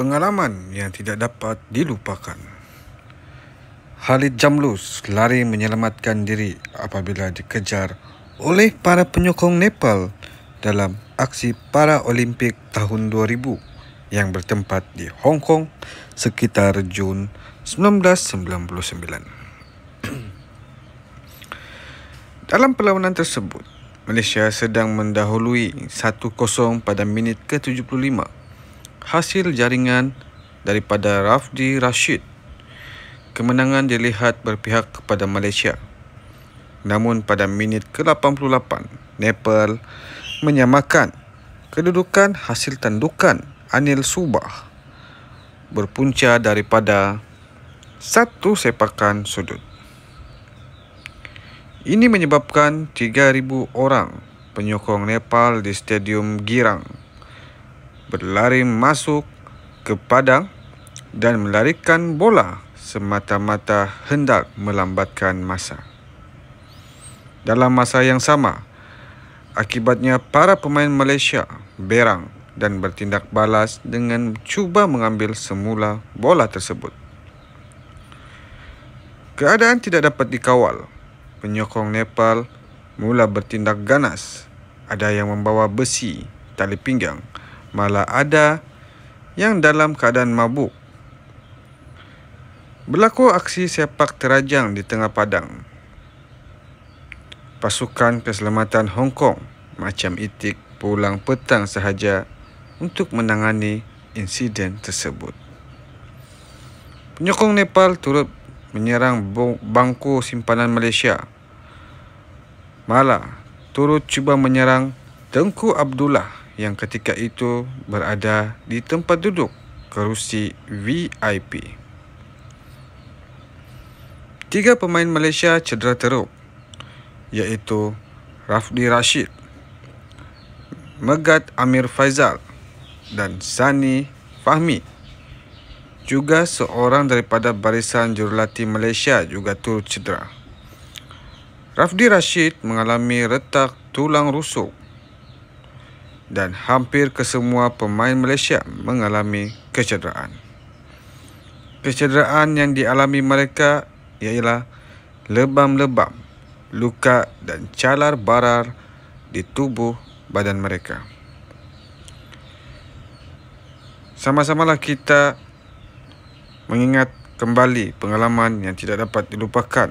Pengalaman yang tidak dapat dilupakan. Khalid Jamlus lari menyelamatkan diri apabila dikejar oleh para penyokong Nepal dalam aksi para Olimpik tahun 2000 yang bertempat di Hong Kong sekitar Jun 1999. Dalam perlawanan tersebut, Malaysia sedang mendahului 1-0 pada minit ke-75 hasil jaringan daripada Rafdi Rashid. Kemenangan dilihat berpihak kepada Malaysia. Namun pada minit ke-88, Nepal menyamakan kedudukan hasil tandukan Anil Subah berpunca daripada satu sepakan sudut. Ini menyebabkan 3,000 orang penyokong Nepal di Stadium Girang berlari masuk ke padang dan melarikan bola semata-mata hendak melambatkan masa. Dalam masa yang sama, akibatnya para pemain Malaysia berang dan bertindak balas dengan cuba mengambil semula bola tersebut. Keadaan tidak dapat dikawal. Penyokong Nepal mula bertindak ganas. Ada yang membawa besi, tali pinggang malah ada yang dalam keadaan mabuk. Berlaku aksi sepak terajang di tengah padang. Pasukan keselamatan Hong Kong macam itik pulang petang sahaja untuk menangani insiden tersebut. Penyokong Nepal turut menyerang bangku simpanan Malaysia. Malah turut cuba menyerang Tengku Abdullah yang ketika itu berada di tempat duduk kerusi VIP. Tiga pemain Malaysia cedera teruk iaitu Rafdi Rashid, Megat Amir Faizal dan Sani Fahmi. Juga seorang daripada barisan jurulatih Malaysia juga turut cedera. Rafdi Rashid mengalami retak tulang rusuk dan hampir kesemua pemain Malaysia mengalami kecederaan. Kecederaan yang dialami mereka ialah lebam-lebam, luka dan calar barar di tubuh badan mereka. Sama-samalah kita mengingat kembali pengalaman yang tidak dapat dilupakan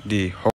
di